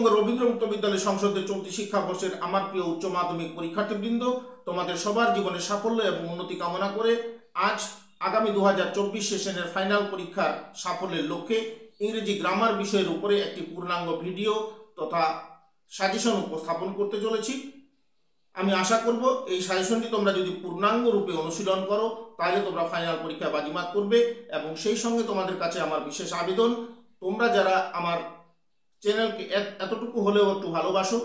পশ্চিমবঙ্গ রবীন্দ্র মুক্ত বিদ্যালয় সংসদের চলতি শিক্ষাবর্ষের আমার প্রিয় উচ্চ মাধ্যমিক পরীক্ষার্থীবৃন্দ, তোমাদের সবার জীবনে সাফল্য এবং উন্নতি কামনা করে আজ আগামী দু হাজার চব্বিশ সেশনের ফাইনাল পরীক্ষার সাফল্যের লক্ষ্যে ইংরেজি গ্রামার বিষয়ের উপরে একটি পূর্ণাঙ্গ ভিডিও তথা সাজেশন উপস্থাপন করতে চলেছি। আমি আশা করব এই সাজেশনটি তোমরা যদি পূর্ণাঙ্গ রূপে অনুশীলন করো, তাহলে তোমরা ফাইনাল পরীক্ষায় বাজিমাত করবে এবং সেই সঙ্গে তোমাদের কাছে আমার বিশেষ আবেদন, তোমরা যারা আমার চ্যানেলকে এতটুকু হলেও একটু ভালোবাসো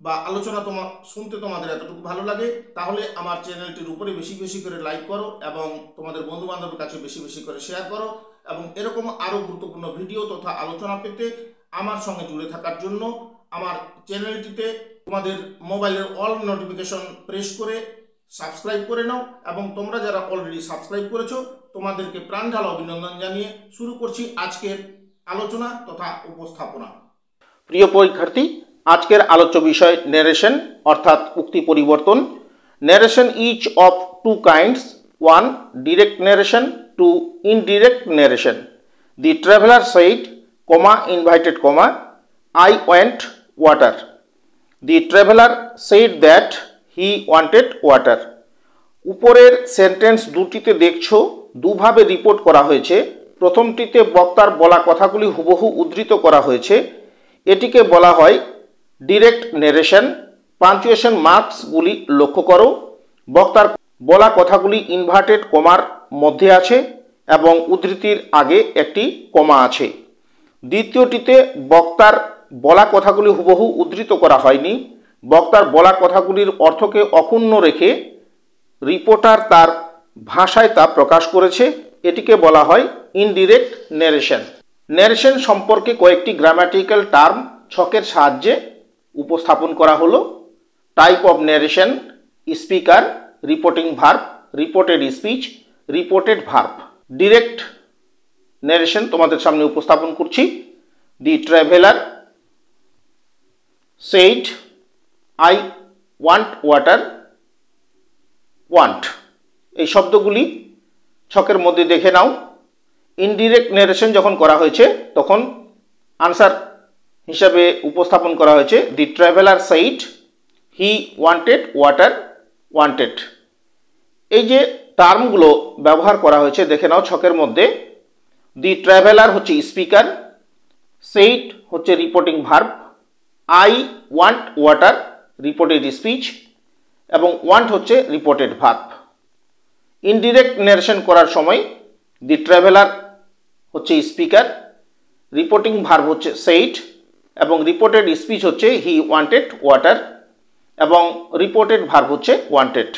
বা আলোচনা তোমার শুনতে তোমাদের এতটুকু ভালো লাগে, তাহলে আমার চ্যানেলটির উপরে বেশি বেশি করে লাইক করো এবং তোমাদের বন্ধু বান্ধবের কাছে বেশি বেশি করে শেয়ার করো এবং এরকম আরও গুরুত্বপূর্ণ ভিডিও তথা আলোচনা পেতে আমার সঙ্গে জুড়ে থাকার জন্য আমার চ্যানেলটিতে তোমাদের মোবাইলের অল নোটিফিকেশন প্রেস করে সাবস্ক্রাইব করে নাও এবং তোমরা যারা অলরেডি সাবস্ক্রাইব করেছ, তোমাদেরকে প্রাণ প্রাণঢাল অভিনন্দন জানিয়ে শুরু করছি আজকের আলোচনা তথা উপস্থাপনা। প্রিয় পরীক্ষার্থী, আজকের আলোচ্য বিষয় নেরেশন অর্থাৎ উক্তি পরিবর্তন। Narration each of two kinds one direct narration two indirect narration the traveller side comma inverted comma I want water the traveller said that he wanted water উপরের সেন্টেন্স দুটিতে দেখছ, দুভাবে রিপোর্ট করা হয়েছে। প্রথমটিতে বক্তার বলা কথাগুলি হুবহু উদ্ধৃত করা হয়েছে। এটিকে বলা হয় ডিরেক্ট নেরেশন পাঞ্চুয়েশন মার্কসগুলি লক্ষ্য করো। বক্তার বলা কথাগুলি ইনভার্টেড কমার মধ্যে আছে এবং উদ্ধৃতির আগে একটি কমা আছে। দ্বিতীয়টিতে বক্তার বলা কথাগুলি হুবহু উদ্ধৃত করা হয়নি। বক্তার বলা কথাগুলির অর্থকে অক্ষুণ্ণ রেখে রিপোর্টার তার ভাষায় তা প্রকাশ করেছে। এটিকে বলা হয় ইনডিরেক্ট নেরেশন নেরেশন সম্পর্কে কয়েকটি গ্রামাটিক্যাল টার্ম ছকের সাহায্যে উপস্থাপন করা হলো। Type of narration speaker, reporting verb, reported speech, reported verb. Direct narration তোমাদের সামনে উপস্থাপন করছি। The traveller said, I want water want এই শব্দগুলি ছকের মধ্যে দেখে নাও। ইনডিরেক্ট নেরেশন যখন করা হয়েছে, তখন আনসার হিসাবে উপস্থাপন করা হয়েছে the traveller said he wanted water wanted এই যে টার্মগুলো ব্যবহার করা হয়েছে, দেখে নাও ছকের মধ্যে। দি ট্রাভেলার হচ্ছে স্পিকার সেইট হচ্ছে reporting verb I want water reported speech এবং ওয়ান্ট হচ্ছে রিপোর্টেড ভার্ব ইনডিরেক্ট নেরেশন করার সময় দি ট্রাভেলার হচ্ছে স্পিকার রিপোর্টিং ভার্ব হচ্ছে সেইট এবং রিপোর্টেড স্পিচ হচ্ছে হি ওয়ান্টেড ওয়াটার এবং রিপোর্টেড ভার্ব হচ্ছে ওয়ান্টেড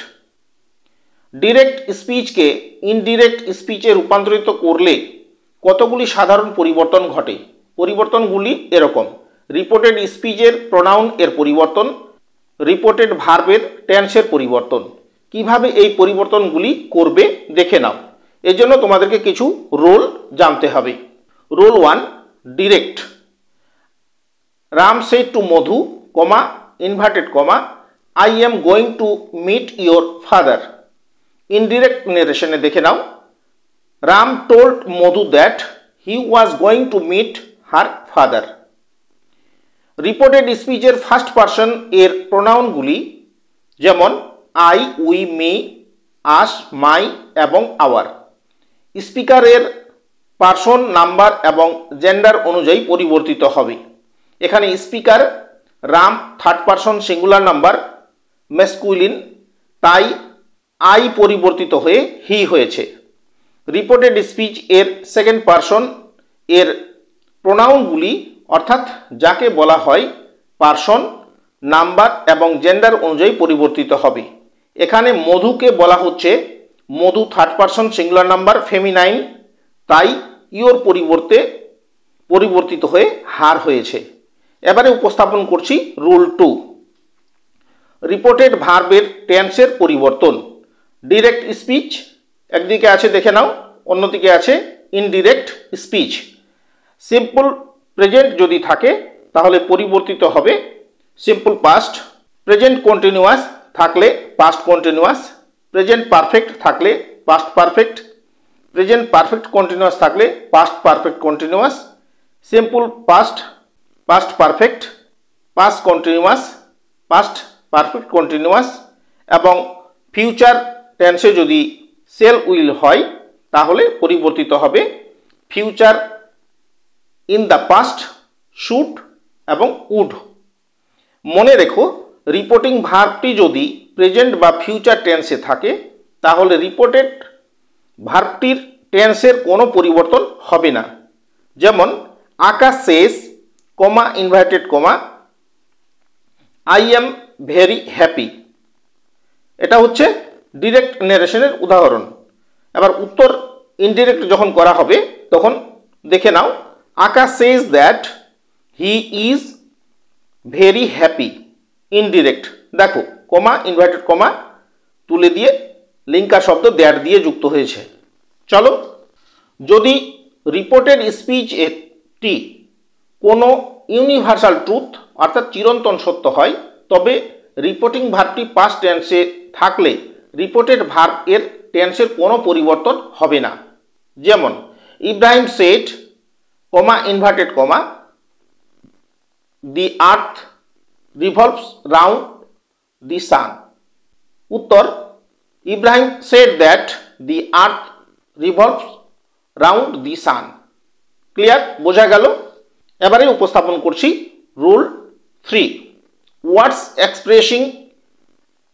ডিরেক্ট স্পিচকে ইনডিরেক্ট স্পিচে রূপান্তরিত করলে কতগুলি সাধারণ পরিবর্তন ঘটে? পরিবর্তনগুলি এরকম। রিপোর্টেড স্পিচের প্রোনাউন এর পরিবর্তন রিপোর্টেড ভার্বের টেন্সের পরিবর্তন। কীভাবে এই পরিবর্তনগুলি করবে দেখে নাও। এজন্য তোমাদেরকে কিছু রোল জানতে হবে। Rule one, direct. Ram said to Madhu, comma, inverted comma, I am going to meet your father. Indirect নেরেশনে দেখে নাও। Ram told Madhu that he was going to meet her father. Reported স্পিচের first person এর প্রোনাউনগুলি যেমন I we me us my এবং our স্পিকারের person, number এবং gender অনুযায়ী পরিবর্তিত হবে। এখানে speaker, Ram third person singular number masculine তাই আই পরিবর্তিত হয়ে হি হয়েছে। রিপোর্টেড স্পিচ এর সেকেন্ড পার্সন এর প্রোনাউনগুলি অর্থাৎ যাকে বলা হয় পার্সন, নাম্বার এবং জেন্ডার অনুযায়ী পরিবর্তিত হবে। এখানে মধুকে বলা হচ্ছে, Madhu third person singular number feminine তাই ইওর পরিবর্তে পরিবর্তিত হয়ে হার হয়েছে। এবারে উপস্থাপন করছি রুল টু রিপোর্টেড ভার্বের টেন্সের পরিবর্তন। ডিরেক্ট স্পিচ একদিকে আছে দেখে নাও, অন্যদিকে আছে ইনডিরেক্ট স্পিচ সিম্পল প্রেজেন্ট যদি থাকে, তাহলে পরিবর্তিত হবে সিম্পল পাস্ট প্রেজেন্ট কন্টিনিউয়াস থাকলে পাস্ট কন্টিনিউয়াস প্রেজেন্ট পারফেক্ট থাকলে past perfect present perfect continuous থাকলে past perfect continuous simple past past perfect past continuous past perfect continuous এবং ফিউচার টেন্সে যদি সেল উইল হয়, তাহলে পরিবর্তিত হবে future in the past should এবং উড মনে রেখো রিপোর্টিং ভার্বটি যদি প্রেজেন্ট বা ফিউচার টেন্সে থাকে, তাহলে রিপোর্টেড ভার্বটির টেন্সের কোনো পরিবর্তন হবে না। যেমন, আকাশ শেষ comma inverted comma I am very happy এটা হচ্ছে ডিরেক্ট নেরেশনের উদাহরণ। এবার উত্তর ইনডিরেক্ট যখন করা হবে, তখন দেখে নাও, Akash says that he is very happy indirect দেখো কমা ইনভার্টেড কমা তুলে দিয়ে লিঙ্কা শব্দ দ্যাট দিয়ে যুক্ত হয়েছে। চলো, যদি রিপোর্টেড স্পিচ এটি কোনো ইউনিভার্সাল ট্রুথ অর্থাৎ চিরন্তন সত্য হয়, তবে রিপোর্টিং ভার্বটি পাস্ট টেন্সে থাকলে রিপোর্টেড ভার্ব এর টেন্সের কোনো পরিবর্তন হবে না। যেমন Ibrahim said comma inverted comma the earth revolves round the sun উত্তর, Ibrahim said that the earth revolves round the sun clear বোঝা গেল? এবারে উপস্থাপন করছি rule three words expressing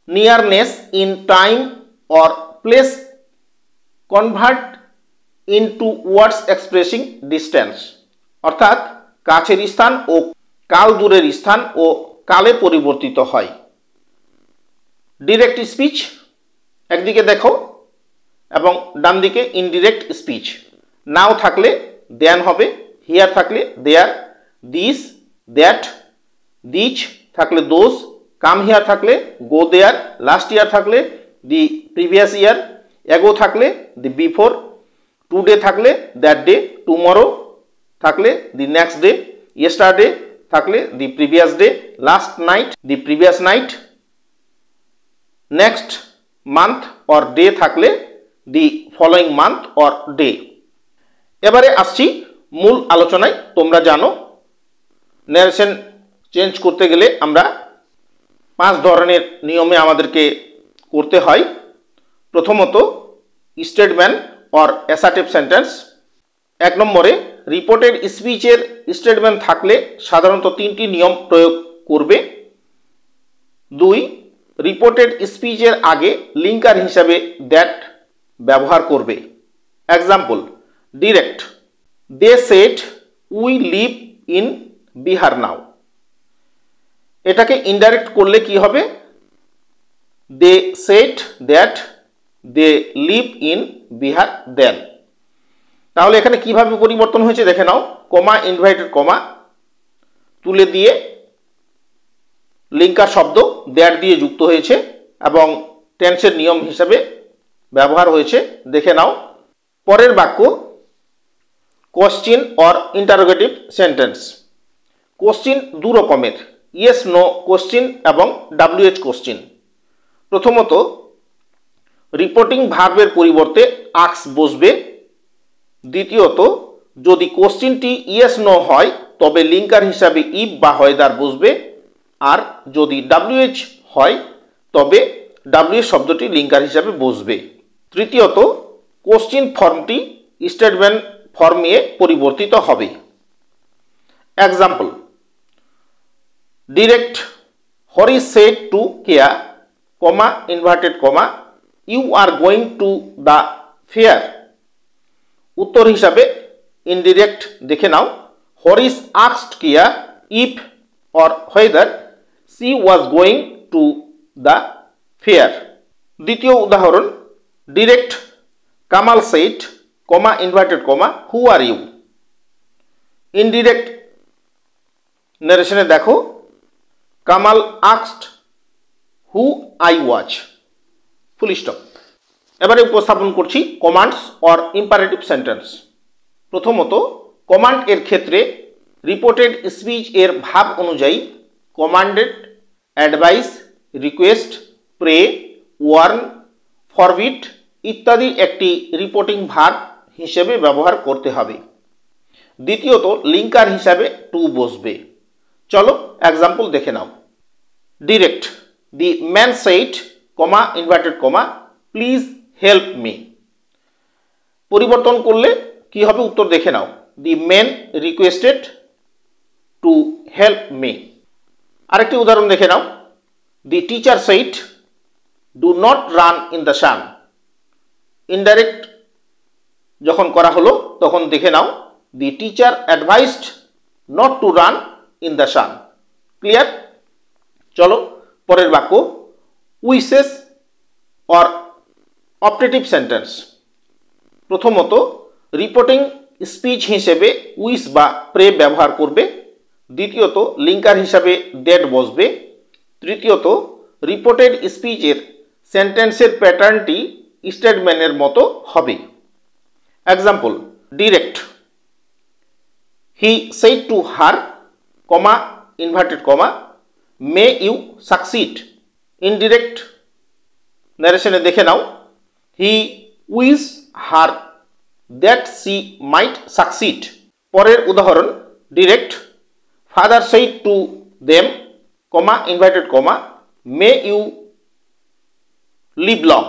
nearness in time or place convert into words expressing distance অর্থাৎ কাছের স্থান ও কাল দূরের স্থান ও কালে পরিবর্তিত হয়। ডিরেক্ট স্পিচ একদিকে দেখো, এবং ডান দিকে ইনডিরেক্ট স্পিচ নাও থাকলে দেন হবে হিয়ার থাকলে দেয়ার দিস দ্যাট দিচ থাকলে দোজ কাম হিয়ার থাকলে গো দেয়ার লাস্ট ইয়ার থাকলে দি প্রিভিয়াস ইয়ার এগো থাকলে দি বিফোর টুডে থাকলে দ্যাট ডে টুমরো থাকলে দি নেক্সট ডে ইয়েস্টারডে থাকলে the previous day last night the previous night next month or day থাকলে the following month or day এবারে আসছি মূল আলোচনায়, তোমরা জানো ন্যারেশন চেঞ্জ করতে গেলে আমরা পাঁচ ধরনের নিয়মে আমাদেরকে করতে হয়। প্রথমত স্টেটমেন্ট অর অ্যাসার্টিভ সেন্টেন্স এক নম্বরে রিপোর্টেড স্পিচের স্টেটমেন্ট থাকলে সাধারণত তিনটি নিয়ম প্রয়োগ করবে। দুই রিপোর্টেড স্পিচের আগে লিঙ্কার হিসাবে দ্যাট ব্যবহার করবে। Example direct they said we live in Bihar now এটাকে ইনডাইরেক্ট করলে কি হবে? They said that they live in Bihar then তাহলে এখানে কীভাবে পরিবর্তন হয়েছে দেখে নাও। কমা ইনভাইটেড কমা, তুলে দিয়ে লিঙ্কার শব্দ দ্যাট দিয়ে যুক্ত হয়েছে এবং টেন্সের নিয়ম হিসাবে ব্যবহার হয়েছে। দেখে নাও। পরের বাক্য question or interrogative sentence question দু রকমের। ইয়েস নো কোশ্চিন এবং ডাব্লিউএইচ কোশ্চিন প্রথমত রিপোর্টিং ভার্বের পরিবর্তে আক্স বসবে। দ্বিতীয়ত যদি কোশ্চিনটি ইয়েস নো হয়, তবে লিঙ্কার হিসাবে ইফ বা হয়দার বসবে। আর যদি ডাব্লিউএইচ হয়, তবে ডাব্লিউএইচ শব্দটি লিঙ্কার হিসাবে বসবে। তৃতীয়ত, কোশ্চিন ফর্মটি স্টেটমেন্ট ফর্মে পরিবর্তিত হবে। Example direct Hari said to Keya comma inverted comma you are going to the fair উত্তর হিসাবে ইনডিরেক্ট দেখে নাও। হরিস আক্সড Keya if or whether she was going to the fair দ্বিতীয় উদাহরণ direct Kamal said comma inverted comma who are you indirect নারেশনে দেখো, Kamal আক্সড who I was full stop এবারে উপস্থাপন করছি কমান্ডস অর ইম্পারেটিভ সেন্টেন্স প্রথমত কমান্ড এর ক্ষেত্রে রিপোর্টেড স্পিচ এর ভাব অনুযায়ী commanded advise request pray warn forbid ইত্যাদি একটি রিপোর্টিং ভার্ব হিসেবে ব্যবহার করতে হবে। দ্বিতীয়ত লিঙ্কার হিসাবে টু বসবে। চলো এক্সাম্পল দেখে নাও। Direct the man said comma inverted comma please help me পরিবর্তন করলে কি হবে? উত্তর দেখে নাও। The men requested to help me আরেকটি উদাহরণ দেখে নাও। The teacher said do not run in the sun indirect যখন করা হলো, তখন দেখে নাও। The teacher advised not to run in the sun clear চলো, পরের বাক্য। উইসেস অর অপটেটিভ সেন্টেন্স প্রথমত রিপোর্টিং স্পিচ হিসেবে উইস বা প্রে ব্যবহার করবে। দ্বিতীয়ত, লিঙ্কার হিসাবে ডেট বসবে। তৃতীয়ত রিপোর্টেড স্পিচের সেন্টেন্সের প্যাটার্নটি স্টেটমেন্টের মতো হবে। Example direct he said to her comma inverted comma may you succeed indirect ন্যারেশনে দেখে নাও। He wished her that she might succeed পরের উদাহরণ direct father said to them comma inverted comma may you live long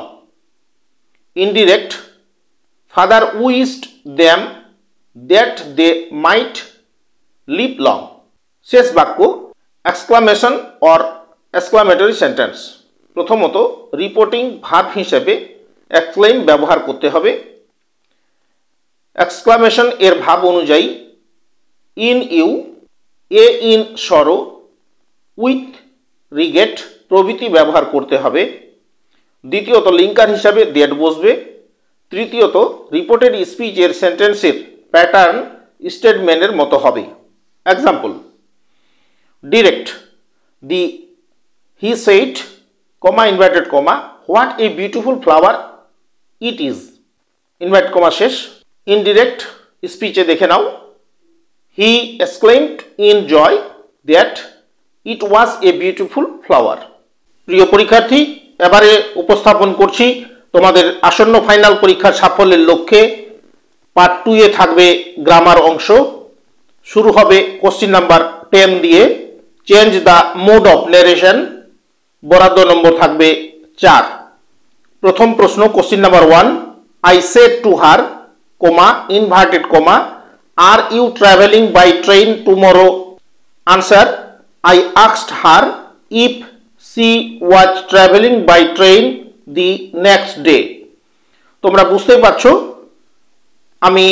indirect father wished them that they might live long শেষ বাক্য exclamation or exclamatory sentence প্রথমত reporting ভাব হিসেবে exclaim ব্যবহার করতে হবে। এক্সক্লামেশন এর ভাব অনুযায়ী in you a in sorrow with regret প্রভৃতি ব্যবহার করতে হবে। দ্বিতীয়ত লিঙ্কার হিসাবে ডেট বসবে। তৃতীয়ত রিপোর্টেড স্পিচের সেন্টেন্সের প্যাটার্ন স্টেটমেন্টের মতো হবে। Example direct the he said comma inverted comma what a beautiful flower it is invert comma শেষ। ইনডিরেক্ট স্পিচে দেখে নাও। He exclaimed in joy that it was a beautiful flower প্রিয় পরীক্ষার্থী, এবারে উপস্থাপন করছি তোমাদের আসন্ন ফাইনাল পরীক্ষার সাফল্যের লক্ষ্যে। পার্ট টু এ থাকবে গ্রামার অংশ। শুরু হবে কোশ্চিন নাম্বার টেন দিয়ে। Change the mode of narration বরাদ্দ নম্বর থাকবে চার। প্রথম প্রশ্ন question number one I said to her comma inverted comma are you traveling by train tomorrow answer i asked her if she was traveling by train the next day তোমরা বুঝতেই পারছ আমি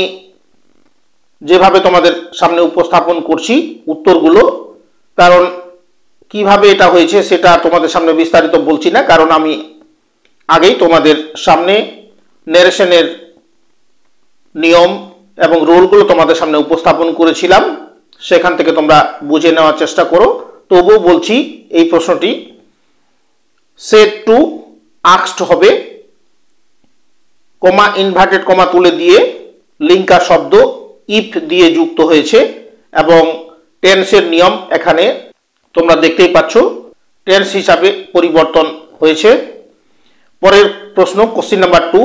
যেভাবে তোমাদের সামনে উপস্থাপন করছি উত্তরগুলো কারণ কীভাবে এটা হয়েছে সেটা তোমাদের সামনে বিস্তারিত বলছি না কারণ আমি আগেই তোমাদের সামনে ন্যারেশনের নিয়ম এবং রুলগুলো তোমাদের সামনে উপস্থাপন করেছিলাম, সেখান থেকে তোমরা বুঝে নেওয়ার চেষ্টা করো। তবুও বলছি, এই প্রশ্নটি সেট টু আক্সড হবে। কমা ইনভার্টেড কমা তুলে দিয়ে লিঙ্কা শব্দ ইফ দিয়ে যুক্ত হয়েছে এবং টেন্সের নিয়ম এখানে তোমরা দেখতেই পাচ্ছ টেন্স হিসাবে পরিবর্তন হয়েছে। পরের প্রশ্ন question number two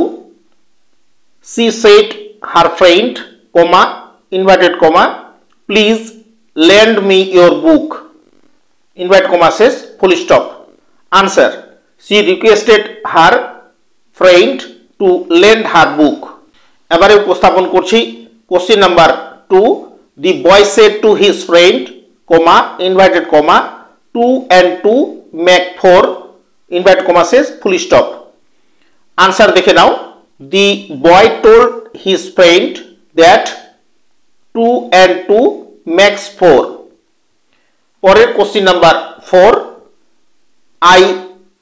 she said her friend, comma, inverted comma, please lend me your book. Inverted comma says full stop. Answer. She requested her friend to lend her book. এবারে উপস্থাপন করছি question number two the boy said to his friend comma inverted comma two and two make four invert comma Cesc full stop answer দেখে নাও the boy told his friend that 2 and 2 makes 4 পরের question number 4 I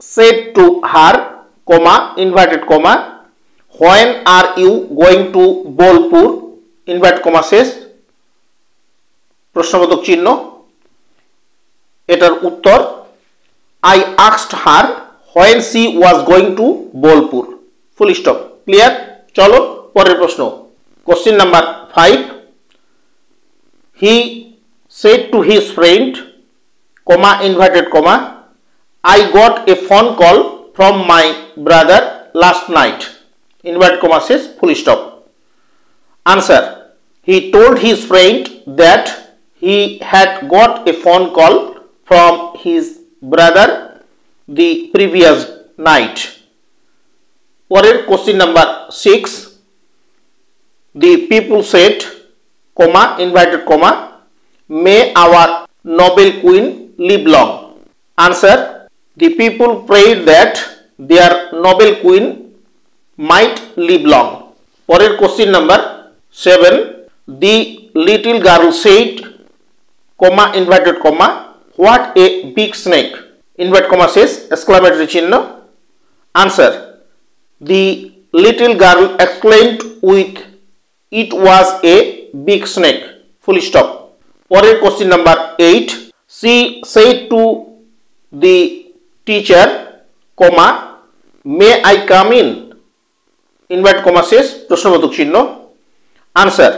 said to her, comma, inverted comma, when are you going to Bolpur invert comma শেষ। প্রশ্নবোধক চিহ্ন। এটার উত্তর I আক্সড her when she was going to Bolpur full stop clear চলো। পরের প্রশ্ন। Question number five he said to his friend comma inverted comma I got a phone call from my brother last night invert comma full stop answer he told his friend that he had got a phone call from his brother the previous night. পরের question number six the people said comma inverted comma may our noble queen live long answer the people prayed that their noble queen might live long পরের question number seven the little girl said comma inverted comma what a big snake invert comma শেষ exclamatory চিহ্ন answer the little girl exclaimed with it was a big snake full stop পরের question number eight she said to the teacher comma may I come in invert comma শেষ, প্রশ্নবোধক চিহ্ন। Answer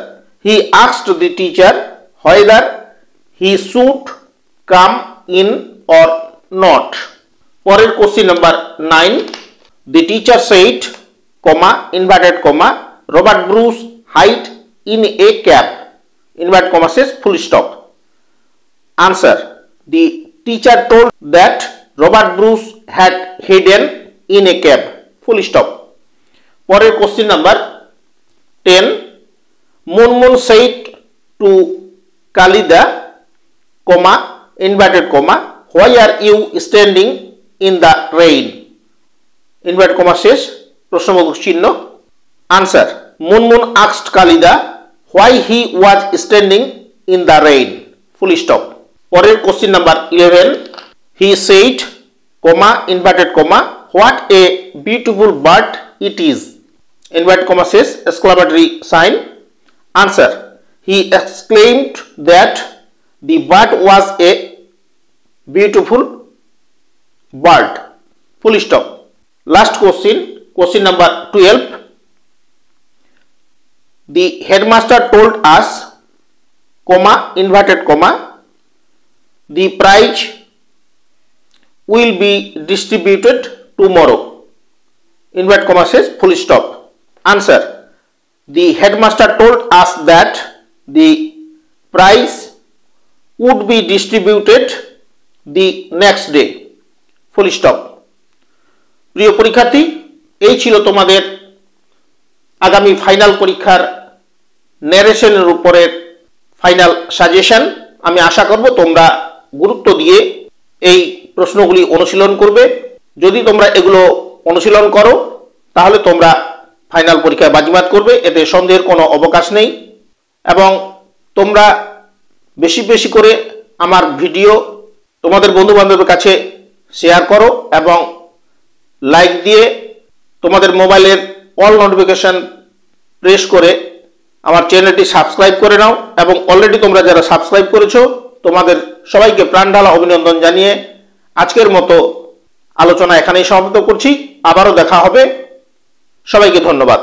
he asked the teacher whether he should come in or not পরের question number nine the teacher said comma inverted comma Robert Bruce hide in a cap invert comma says full stop answer the teacher told that robert bruce had hidden in a cab full stop পরের question number ten Munmun said to kalida comma inverted comma why are you standing in the rain invert comma শেষ প্রশ্নবোধক চিহ্ন answer Munmun আক্সড Kalida why he was standing in the rain full stop পরের question number eleven he said comma inverted comma what a beautiful bird it is invert comma শেষ exclamatory sign answer he exclaimed that the bird was a beautiful bird full stop last question question number 12 the headmaster told us comma inverted comma the prize will be distributed tomorrow invert comma says full stop answer the headmaster told us that the prize would be distributed the next day full stop প্রিয় পরীক্ষার্থী এই ছিল তোমাদের আগামী final পরীক্ষার ন্যারেশনের উপরের final suggestion আমি আশা করব তোমরা গুরুত্ব দিয়ে এই প্রশ্নগুলি অনুশীলন করবে। যদি তোমরা এগুলো অনুশীলন করো, তাহলে তোমরা ফাইনাল পরীক্ষায় বাজিমাত করবে। এতে সন্দেহের কোনো অবকাশ নেই। এবং তোমরা বেশি বেশি করে আমার ভিডিও তোমাদের বন্ধু বান্ধবের কাছে শেয়ার করো এবং লাইক দিয়ে তোমাদের মোবাইলের অল নোটিফিকেশান প্রেস করে আমার চ্যানেলটি সাবস্ক্রাইব করে নাও এবং অলরেডি তোমরা যারা সাবস্ক্রাইব করেছ, তোমাদের সবাইকে প্রাণঢালা অভিনন্দন জানিয়ে আজকের মতো আলোচনা এখানেই সমাপ্ত করছি। আবারও দেখা হবে। সবাইকে ধন্যবাদ।